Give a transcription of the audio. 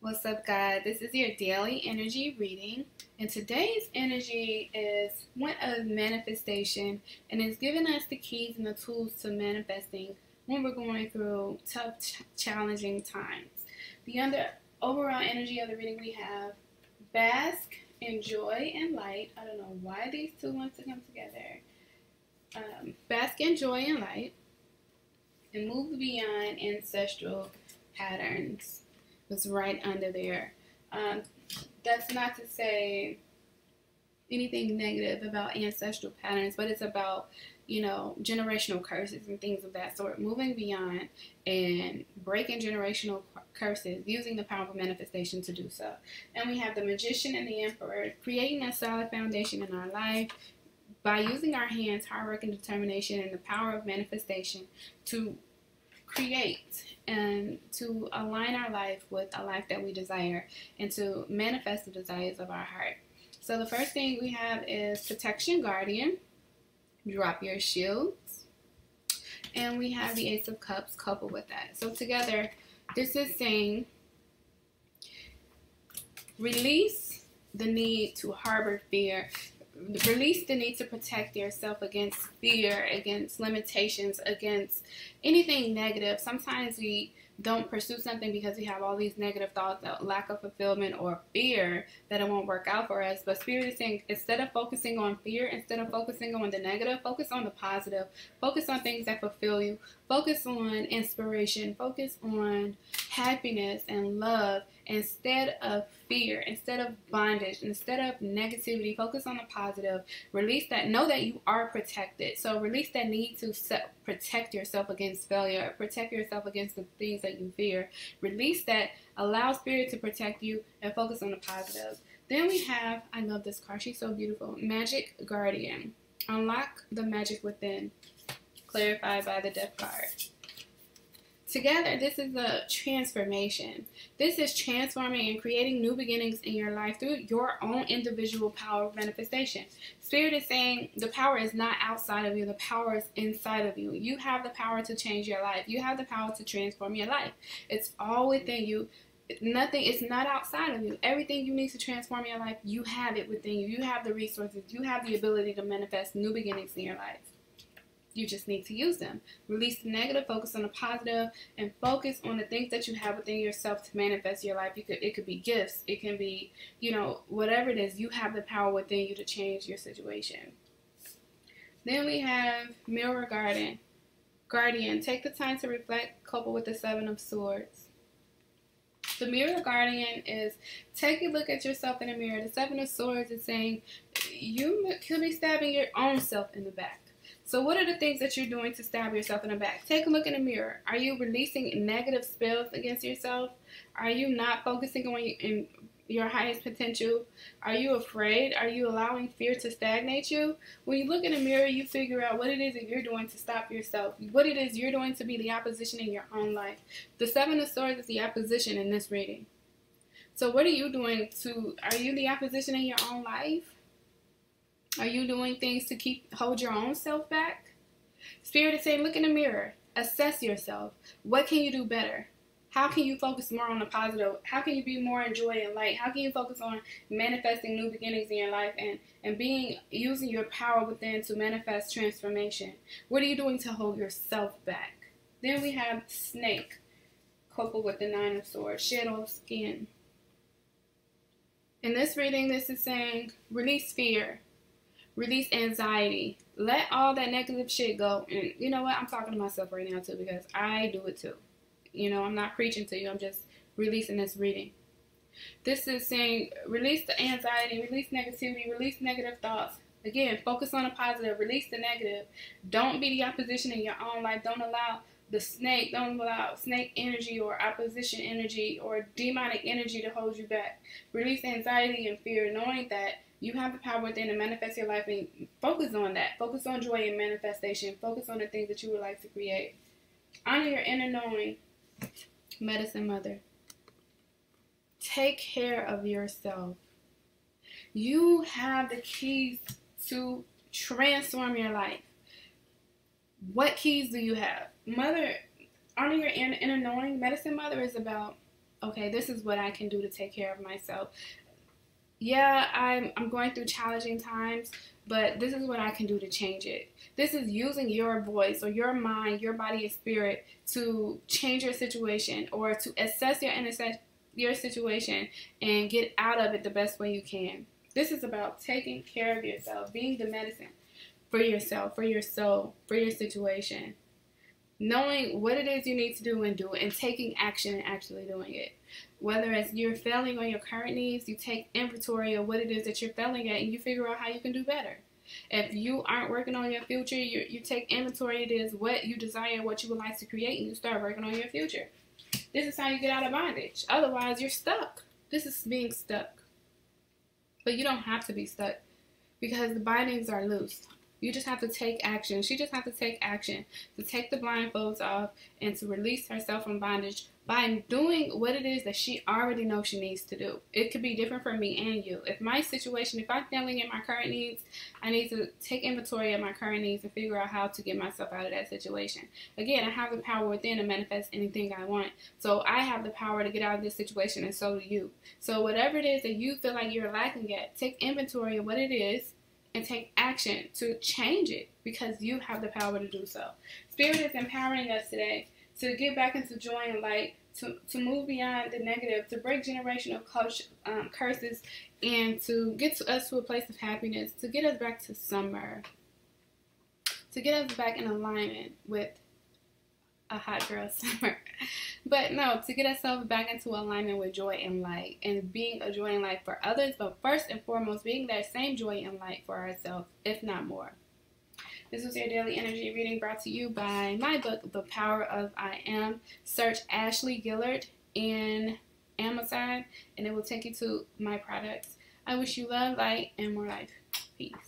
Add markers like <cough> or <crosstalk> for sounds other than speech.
What's up, guys? This is your daily energy reading, and today's energy is one of manifestation and it's giving us the keys and the tools to manifesting when we're going through tough, ch challenging times. The under overall energy of the reading we have bask in joy and light. I don't know why these two want to come together. Um, bask in joy and light, and move beyond ancestral patterns was right under there. Um, that's not to say anything negative about ancestral patterns, but it's about, you know, generational curses and things of that sort. Moving beyond and breaking generational curses using the power of manifestation to do so. And we have the magician and the emperor creating a solid foundation in our life by using our hands, hard work and determination, and the power of manifestation to create and to align our life with a life that we desire and to manifest the desires of our heart. So the first thing we have is protection guardian. Drop your shields. And we have the Ace of Cups coupled with that. So together, this is saying release the need to harbor fear release the need to protect yourself against fear, against limitations, against anything negative. Sometimes we don't pursue something because we have all these negative thoughts, lack of fulfillment, or fear that it won't work out for us. But Spirit is saying instead of focusing on fear, instead of focusing on the negative, focus on the positive. Focus on things that fulfill you. Focus on inspiration. Focus on happiness and love instead of fear, instead of bondage, instead of negativity. Focus on the positive. Release that. Know that you are protected. So release that need to set, protect yourself against failure. Protect yourself against the things that you fear. Release that. Allow spirit to protect you and focus on the positive. Then we have, I love this card. She's so beautiful. Magic Guardian. Unlock the magic within. Clarified by the Death card. Together, this is a transformation. This is transforming and creating new beginnings in your life through your own individual power of manifestation. Spirit is saying the power is not outside of you, the power is inside of you. You have the power to change your life, you have the power to transform your life. It's all within you. Nothing is not outside of you. Everything you need to transform your life, you have it within you. You have the resources, you have the ability to manifest new beginnings in your life. You just need to use them. Release the negative, focus on the positive, and focus on the things that you have within yourself to manifest your life. You could it could be gifts, it can be, you know, whatever it is, you have the power within you to change your situation. Then we have Mirror Garden. Guardian, take the time to reflect, coupled with the Seven of Swords. The Mirror Guardian is take a look at yourself in the mirror. The Seven of Swords is saying you could be stabbing your own self in the back. So what are the things that you're doing to stab yourself in the back? Take a look in the mirror. Are you releasing negative spells against yourself? Are you not focusing on in your highest potential? Are you afraid? Are you allowing fear to stagnate you? When you look in the mirror, you figure out what it is that you're doing to stop yourself. What it is you're doing to be the opposition in your own life. The Seven of Swords is the opposition in this reading. So what are you doing to, are you the opposition in your own life? Are you doing things to keep hold your own self back? Spirit is saying, look in the mirror, assess yourself. What can you do better? How can you focus more on the positive? How can you be more in joy and light? How can you focus on manifesting new beginnings in your life and, and being using your power within to manifest transformation? What are you doing to hold yourself back? Then we have snake, coupled with the nine of swords, shadow of skin. In this reading, this is saying release fear, release anxiety. Let all that negative shit go. And you know what? I'm talking to myself right now too because I do it too. You know, I'm not preaching to you. I'm just releasing this reading. This is saying release the anxiety, release negativity, release negative thoughts. Again, focus on the positive, release the negative. Don't be the opposition in your own life. Don't allow the snake, don't allow snake energy or opposition energy or demonic energy to hold you back. Release anxiety and fear, knowing that you have the power within to manifest your life and focus on that. Focus on joy and manifestation. Focus on the things that you would like to create. Honor your inner knowing. Medicine Mother. Take care of yourself. You have the keys to transform your life. What keys do you have? Mother, honor your inner, knowing. Medicine Mother is about okay, this is what I can do to take care of myself. Yeah, I'm, I'm going through challenging times, but this is what I can do to change it. This is using your voice or your mind, your body and spirit to change your situation or to assess your inner your situation and get out of it the best way you can. This is about taking care of yourself, being the medicine for yourself, for your soul, for your situation. Knowing what it is you need to do and do it, and taking action and actually doing it. Whether it's you're failing on your current needs, you take inventory of what it is that you're failing at and you figure out how you can do better. If you aren't working on your future, you, you take inventory it is what you desire, what you would like to create, and you start working on your future. This is how you get out of bondage. Otherwise, you're stuck. This is being stuck. But you don't have to be stuck because the bindings are loose. You just have to take action. She just has to take action to take the blindfolds off and to release herself from bondage by doing what it is that she already knows she needs to do. It could be different for me and you. If my situation, if I'm failing in my current needs, I need to take inventory of my current needs and figure out how to get myself out of that situation. Again, I have the power within to manifest anything I want. So I have the power to get out of this situation, and so do you. So whatever it is that you feel like you're lacking at, take inventory of what it is and take action to change it because you have the power to do so. Spirit is empowering us today to get back into joy and light, to, to move beyond the negative, to break generational um, curses, and to get to us to a place of happiness, to get us back to summer, to get us back in alignment with a hot girl <laughs> summer. <laughs> but no, to get ourselves back into alignment with joy and light and being a joy and light for others, but first and foremost, being that same joy and light for ourselves, if not more. This was your daily energy reading brought to you by my book, The Power of I Am. Search Ashley Guillard in Amazon and it will take you to my products. I wish you love, light, and more life. Peace.